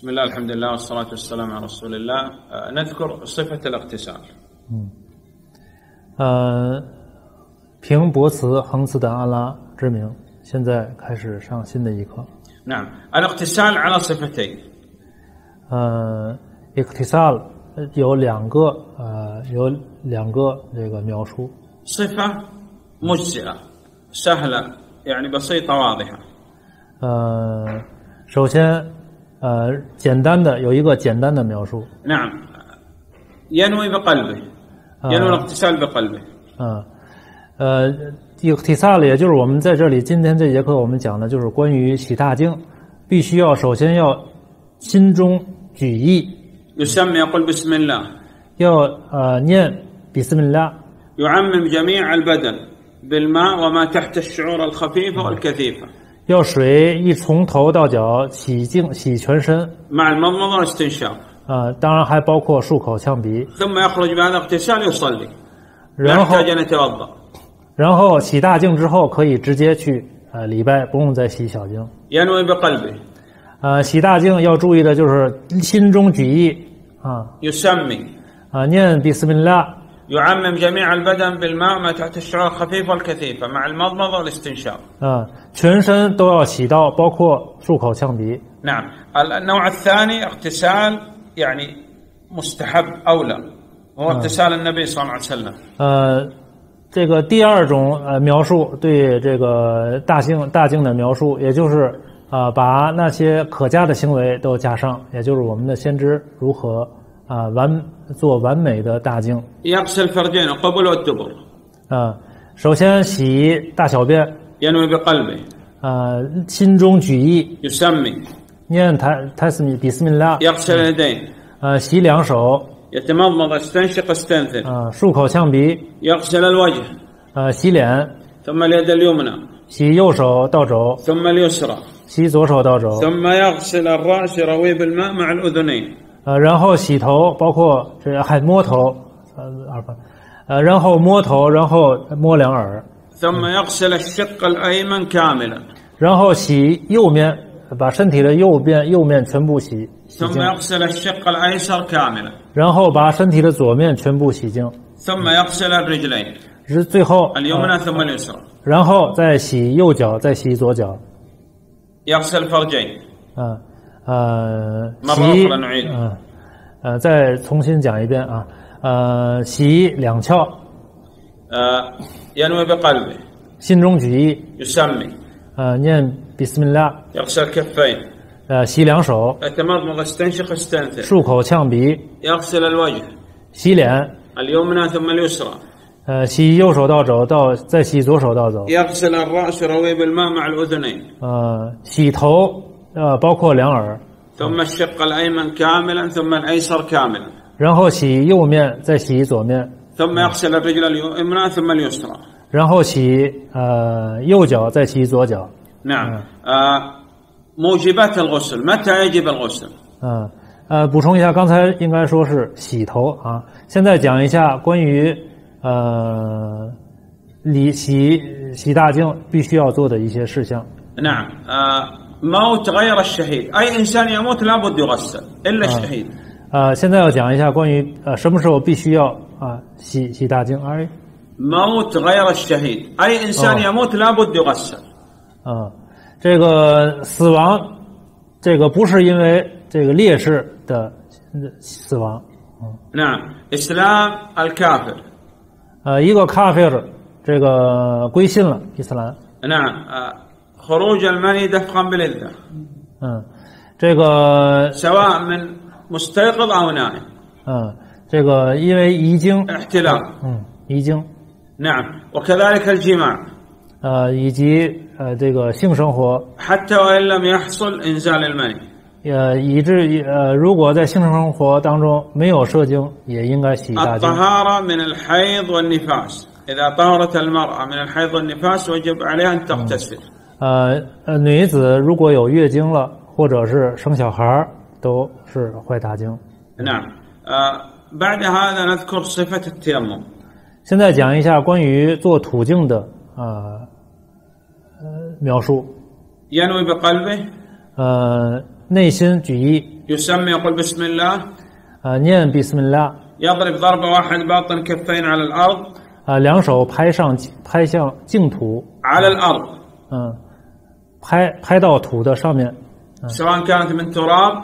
بسم الله الحمد لله والصلاة والسلام على رسول الله آه، نذكر صفة الاغتسال 呃，凭博茨恒茨的阿拉之名，现在开始上新的一课。 نعم الاغتسال على صفتين 呃 i k t i s a l 有两个呃有两个这个描述。 صفة مجزئة سهلة يعني بسيطة واضحة 呃，首先 呃简单的有一个简单的描述。 نعم ينوي بقلبه ينوي الاغتسال بقلبه 嗯，呃 i k t i s a l 也就是我们在这里今天这节课我们讲的就是关于洗大净，必须要首先要心中举意， يسمي يقول بسم الله 要呃念比斯密拉， يعمم جميع البدن بالماء وما تحت الشعور الخفيفة والكثيفة 要水一从头到脚洗净洗全身， مع المضمضة والاستنشاق 啊，当然还包括漱口呛鼻， ثم يخرج بهذا الاغتسال يصلي لا 然后 يحتاج أن يتوضأ 然后洗大净之后可以直接去呃礼拜，不用再洗小净。 ينوي بقلبه 呃，洗大净要注意的就是心中举意啊 يسمي 啊，念比斯密拉， يعمم جميع البدن بالماء ما تحت الشعور الخفيفة والكثيفة مع المضمضة والاستنشاق 啊，全身都要洗到，包括漱口呛鼻。 نعم النوع الثاني اغتسال يعني مستحب أولى وهو اغتسال النبي صلى الله عليه وسلم 呃，这个第二种呃描述对这个大净大净的描述，也就是啊、把那些可加的行为都加上，也就是我们的先知如何 啊完做完美的大精啊首先洗大小便。啊心中举意 yap 斯米底斯米拉。啊洗两手。啊漱口呛鼻。啊洗脸。洗右手倒肘。洗左手倒肘。ثم يغسل الرأس يرويه بالماء مع الأذنين 呃，然后洗头，包括这还摸头，呃，二分，呃，然后摸头，然后摸两耳， ثم يغسل الشق الأيمن كاملا 然后洗右面，把身体的右边右面全部洗洗 ثم 净， يغسل الشق الأيسر كاملا 然后把身体的左面全部洗净， ثم يغسل الرجلين 是最后， اليمنى 呃 ثم اليسرى 然后再洗右脚，再洗左脚， يغسل الفرجين 啊、 呃洗嗯呃再重新讲一遍啊。呃洗两窍呃心中举。一呃念比斯米俩呃洗两手。漱口呛鼻。洗脸。呃洗右手倒走到再洗左手倒走呃洗头。呃，包括两耳， ثم الشق الأيمن كاملا ثم الأيسر كاملا 然后洗右面，再洗左面， ثم يغسل الرجل اليمنى ثم اليسرى 然后洗呃右脚，再洗左脚， نعم آه موجبات الغسل متى يجب الغسل 嗯呃，补充一下，刚才应该说是洗头啊，现在讲一下关于呃理洗洗大净必须要做的一些事项。 نعم آه موت غير الشهيد أي إنسان يموت لابد يغسل إلا الشهيد 呃，现在要讲一下关于呃什么时候必须要啊洗洗大净，哎， موت غير الشهيد أي إنسان آه. يموت لابد يغسل 啊，这个死亡，这个不是因为这个烈士的死亡， نعم إسلام الكافر 呃，一个咖啡儿这个归信了伊斯兰， نعم آه خروج المني دفقا بلذة 嗯，这个 سواء من مستيقظ أو نائم 嗯，这个因为遗精， احتلام 嗯，遗精， نعم وكذلك الجماع 呃，以及呃这个性生活， حتى وإن لم يحصل إنزال المني 呃，以至于呃，如果在性生活当中没有射精，也应该洗大净。 الطهارة من الحيض والنفاس إذا طهرت المرأة من الحيض والنفاس وجب عليها أن تغتسل 呃呃，女子如果有月经了，或者是生小孩儿，都是坏大经。 نعم آه بعد هذا نذكر صفة التيمم 现在讲一下关于做土净的呃呃描述。 ينوي بقلبه 呃，内心举意， يسمي يقول بسم الله 呃，念 Bismillah， يضرب ضربة واحد باطن كفين على الأرض 啊，两手拍上拍向净土， على الأرض 嗯， 拍拍到土的上面， سواء كانت من تراب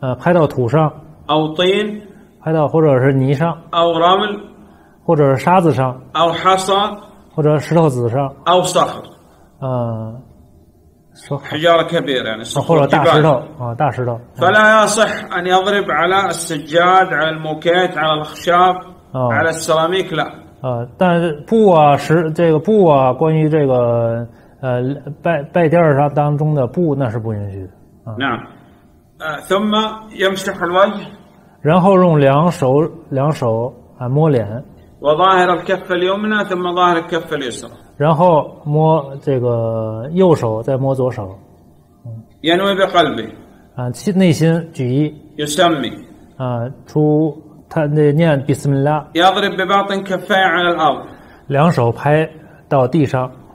呃，拍到土上， أو طين 拍到或者是泥上， أو رمل 或者是沙子上， أو حصى 或者石头子上， أو صخر 呃，说 حجارة كبيرة يعني 或者 صخور 大石 جبال 头啊，大石头， فلا يصح أن يضرب على السجاد على الموكيت على الخشاب آه. على السيراميك لا 呃，但是布啊石这个布啊，关于这个 呃拜拜垫儿上当中的布，那是不允许的啊。 نعم آه، ثم يمسح الوجه 然后用两手两手啊摸脸， وظاهر الكف اليمنى ثم ظاهر الكف اليسرى 然后摸这个右手，再摸左手 ينوي بقلبه 啊，其内心举一 يسمي 啊，出他那念 Bismillah， يضرب بباطن كفيه على الأرض 两手拍到地上